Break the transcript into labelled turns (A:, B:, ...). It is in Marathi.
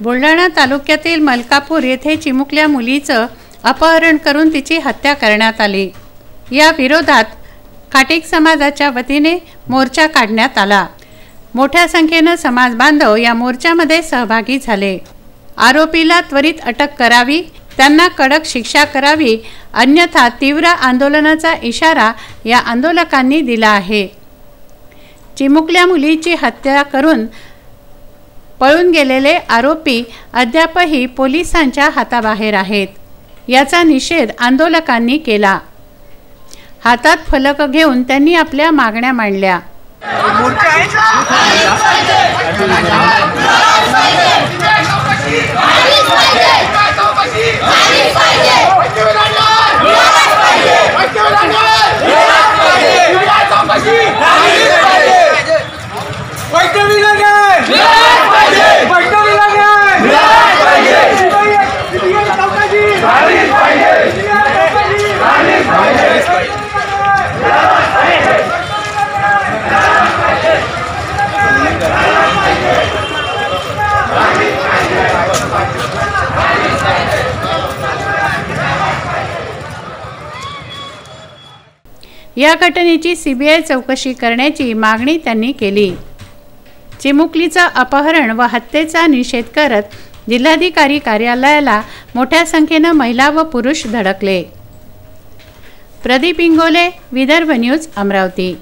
A: बुलढाणा तालुक्यातील मलकापूर येथे चिमुकल्या मुलीचं अपहरण करून तिची हत्या करण्यात आली. या विरोधात खाटीक समाजाच्या वतीने मोर्चा काढण्यात आला. मोठ्या संख्येनं समाज बांधव या मोर्चामध्ये सहभागी झाले. आरोपीला त्वरित अटक करावी त्यांना कडक शिक्षा करावी अन्यथा तीव्र आंदोलनाचा इशारा या आंदोलकांनी दिला आहे. चिमुकल्या मुलीची हत्या करून पळून गेलेले आरोपी अद्यापही पोलिसांच्या हाताबाहेर आहेत. याचा निषेध आंदोलकांनी केला. हातात फलक घेऊन त्यांनी आपल्या मागण्या मांडल्या. या घटनेची सीबीआय चौकशी करण्याची मागणी त्यांनी केली. चिमुकलीचं अपहरण व हत्येचा निषेध करत जिल्हाधिकारी कार्यालयाला मोठ्या संख्येनं महिला व पुरुष धडकले. प्रदीप इंगोले विदर्भ न्यूज अमरावती.